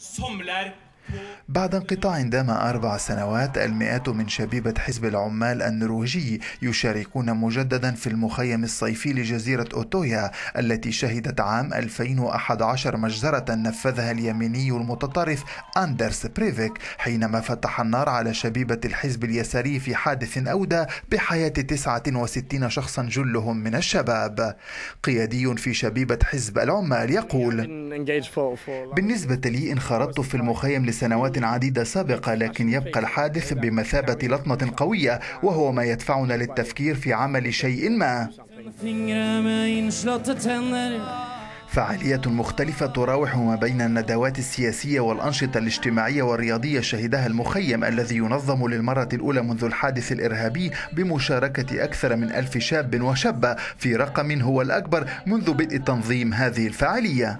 somler بعد انقطاع دام أربع سنوات المئات من شبيبة حزب العمال النرويجي يشاركون مجددا في المخيم الصيفي لجزيرة أوتويا التي شهدت عام 2011 مجزرة نفذها اليميني المتطرف أندرس بريفيك حينما فتح النار على شبيبة الحزب اليساري في حادث أودى بحياة 69 شخصا جلهم من الشباب. قيادي في شبيبة حزب العمال يقول بالنسبة لي انخرطت في المخيم لسنوات عديدة سابقة لكن يبقى الحادث بمثابة لطمة قوية وهو ما يدفعنا للتفكير في عمل شيء ما. فعاليات مختلفة تراوح ما بين الندوات السياسية والأنشطة الاجتماعية والرياضية شهدها المخيم الذي ينظم للمرة الأولى منذ الحادث الإرهابي بمشاركة أكثر من ألف شاب وشابة في رقم هو الأكبر منذ بدء تنظيم هذه الفعالية.